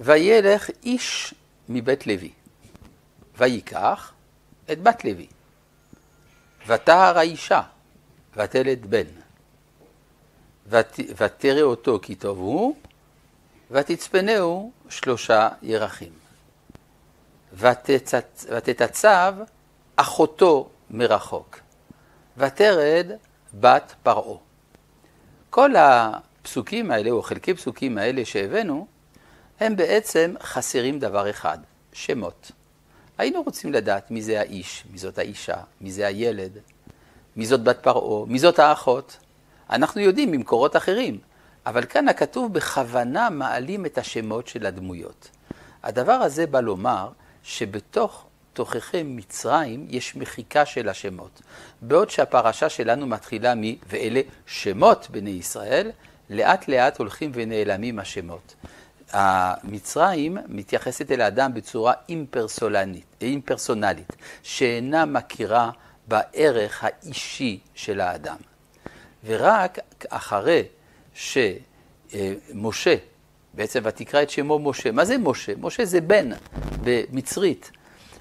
וילך איש מבית לוי, ויקח את בת לוי, ותהר האישה, ותלד בן, ות, ותרא אותו כי טוב הוא, ותצפנהו שלושה ירחים. ותתצב אחותו מרחוק, ותרד בת פרעה. כל הפסוקים האלה, או חלקי פסוקים האלה שהבאנו, הם בעצם חסרים דבר אחד, שמות. היינו רוצים לדעת מי זה האיש, מי זאת האישה, מי זה הילד, מי זאת בת פרעה, מי זאת האחות. אנחנו יודעים ממקורות אחרים, אבל כאן הכתוב בכוונה מעלים את השמות של הדמויות. הדבר הזה בא לומר שבתוך תוככי מצרים יש מחיקה של השמות. בעוד שהפרשה שלנו מתחילה מ- ואלה שמות בני ישראל, לאט לאט הולכים ונעלמים השמות. המצרים מתייחסת אל האדם בצורה אימפרסונלית, שאינה מכירה בערך האישי של האדם. ורק אחרי שמשה, בעצם ותקרא את שמו משה, מה זה משה? משה זה בן במצרית.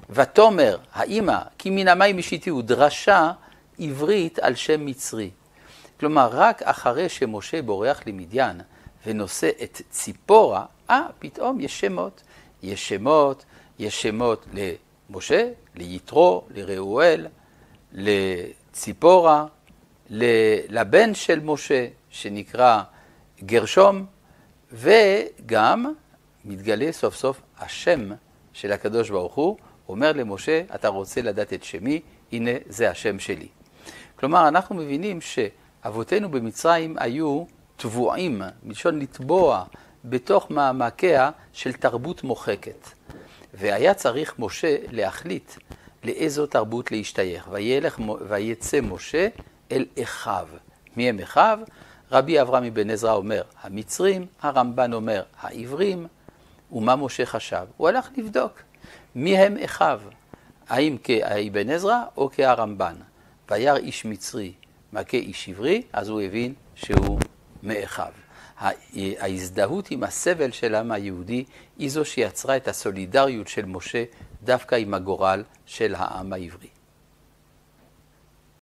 ותאמר, האמא, כי מן המים הוא דרשה עברית על שם מצרי. כלומר, רק אחרי שמשה בורח למדיין ונושא את ציפורה, אה, פתאום יש שמות. יש שמות, יש שמות למשה, ליתרו, לראואל, לציפורה, לבן של משה, שנקרא גרשום, וגם מתגלה סוף סוף השם של הקדוש ברוך הוא, אומר למשה, אתה רוצה לדעת את שמי, הנה זה השם שלי. כלומר, אנחנו מבינים שאבותינו במצרים היו טבועים, מלשון לטבוע, בתוך מעמקיה של תרבות מוחקת. והיה צריך משה להחליט לאיזו תרבות להשתייך. וילך, ויצא משה אל אחיו. מי הם אחיו? רבי אברהם אבן עזרא אומר המצרים, הרמב"ן אומר העברים, ומה משה חשב? הוא הלך לבדוק מי הם אחיו, האם כאבן עזרא או כהרמב"ן. וירא איש מצרי מכה איש עברי, אז הוא הבין שהוא מאחיו. ההזדהות עם הסבל של העם היהודי היא זו שיצרה את הסולידריות של משה דווקא עם הגורל של העם העברי.